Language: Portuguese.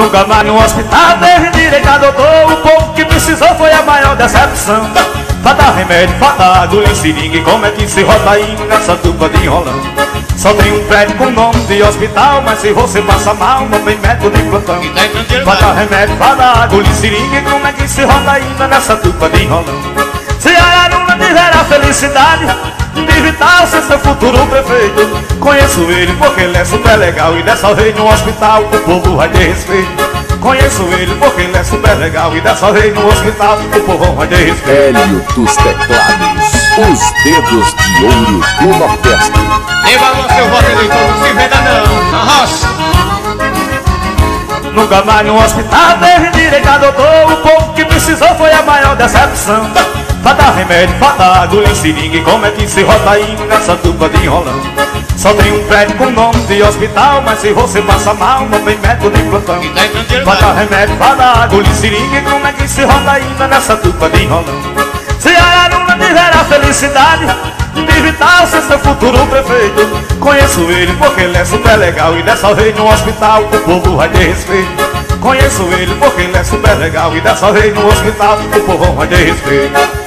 Nunca mais no hospital teve direito a doutor. O povo que precisou foi a maior decepção. Dar remédio, dar agulha seringa Como é que se roda aí nessa dupla de enrolão. Só tem um prédio com nome de hospital Mas se você passa mal, não tem médico de plantão. Dar remédio, dar agulha seringa Como é que se roda ainda nessa dupla de enrolão. Se a Aruna tiver a felicidade de Vital ser seu futuro prefeito. Conheço ele porque ele é super legal E dessa vez no hospital o povo vai ter respeito. Conheço ele porque ele é super legal E dessa vez no hospital o povo vai ter respeito. Hélio dos Teclados Os dedos de ouro do Nordeste Dê valor seu voto eleitor, não se venda não Na roça. Nunca mais no hospital teve direito a doutor. O povo que precisou foi a maior decepção Pra dar remédio, pra dar agulha em seringa Como é que se roda aí nessa dupla de enrolão. Só tem um prédio com nome de hospital Mas se você passa mal, não tem médico de plantão. Pra dar remédio, pra dar agulha em seringa Como é que se roda ainda nessa dupla de enrolão. Se a Aruna tiver a felicidade de Vital ser seu futuro prefeito Conheço ele porque ele é super legal E dessa vez no hospital o povo vai ter respeito. Conheço ele porque ele é super legal E dessa vez no hospital o povo vai ter respeito